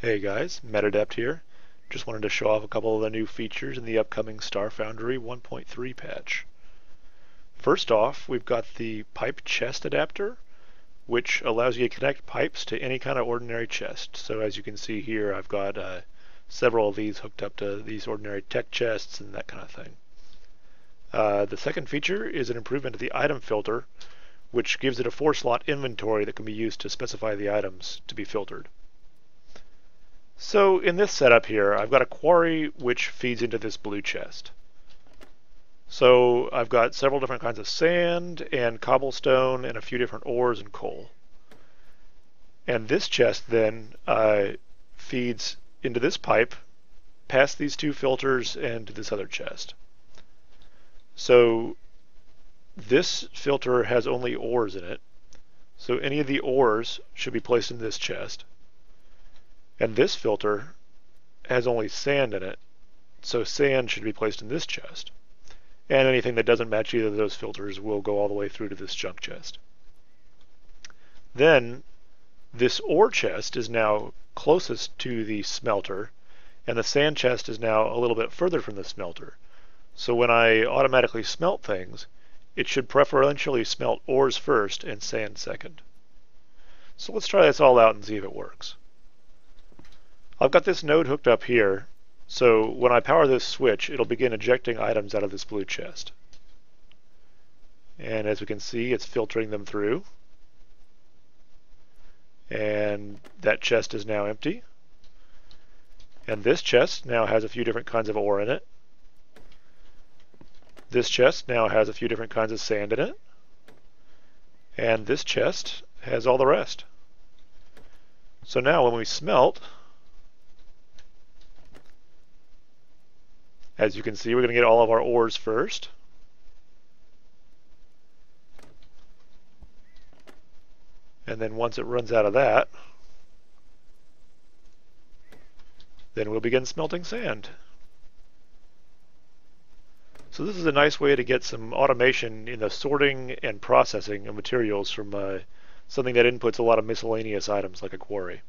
Hey guys, MetaDept here. Just wanted to show off a couple of the new features in the upcoming Starfoundry 1.3 patch. First off, we've got the pipe chest adapter, which allows you to connect pipes to any kind of ordinary chest. So as you can see here, I've got uh, several of these hooked up to these ordinary tech chests and that kind of thing. Uh, the second feature is an improvement to the item filter, which gives it a four slot inventory that can be used to specify the items to be filtered. So in this setup here, I've got a quarry which feeds into this blue chest. So I've got several different kinds of sand and cobblestone and a few different ores and coal. And this chest then uh, feeds into this pipe, past these two filters, and to this other chest. So this filter has only ores in it. So any of the ores should be placed in this chest. And this filter has only sand in it, so sand should be placed in this chest. And anything that doesn't match either of those filters will go all the way through to this junk chest. Then this ore chest is now closest to the smelter, and the sand chest is now a little bit further from the smelter. So when I automatically smelt things, it should preferentially smelt ores first and sand second. So let's try this all out and see if it works. I've got this node hooked up here, so when I power this switch, it'll begin ejecting items out of this blue chest. And as we can see, it's filtering them through. And that chest is now empty. And this chest now has a few different kinds of ore in it. This chest now has a few different kinds of sand in it. And this chest has all the rest. So now when we smelt, As you can see, we're going to get all of our ores first. And then once it runs out of that, then we'll begin smelting sand. So this is a nice way to get some automation in the sorting and processing of materials from uh, something that inputs a lot of miscellaneous items like a quarry.